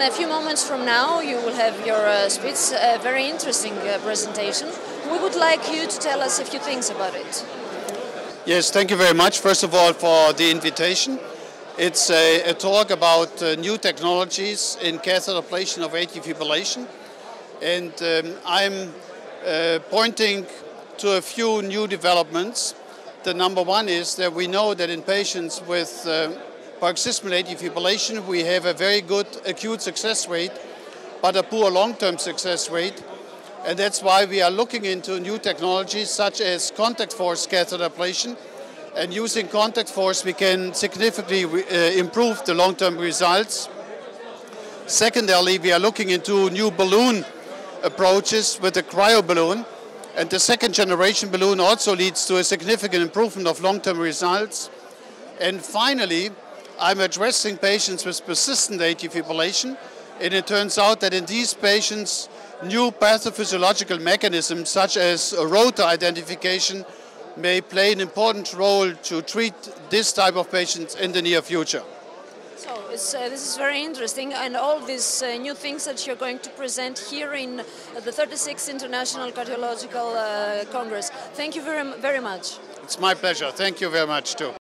in a few moments from now, you will have your uh, speech, a very interesting uh, presentation. We would like you to tell us a few things about it. Yes, thank you very much, first of all, for the invitation. It's a, a talk about uh, new technologies in catheter ablation of atrial fibrillation. And um, I'm uh, pointing to a few new developments. The number one is that we know that in patients with uh, paroxysmal fibrillation, we have a very good acute success rate, but a poor long-term success rate. And that's why we are looking into new technologies such as contact force catheter ablation. And using contact force, we can significantly uh, improve the long-term results. Secondarily, we are looking into new balloon approaches with the cryo balloon. And the second generation balloon also leads to a significant improvement of long-term results. And finally, I'm addressing patients with persistent atrial fibrillation. And it turns out that in these patients, new pathophysiological mechanisms such as rotor identification may play an important role to treat this type of patients in the near future. So uh, this is very interesting, and all these uh, new things that you're going to present here in uh, the 36th International Cardiological uh, Congress. Thank you very, very much. It's my pleasure. Thank you very much too.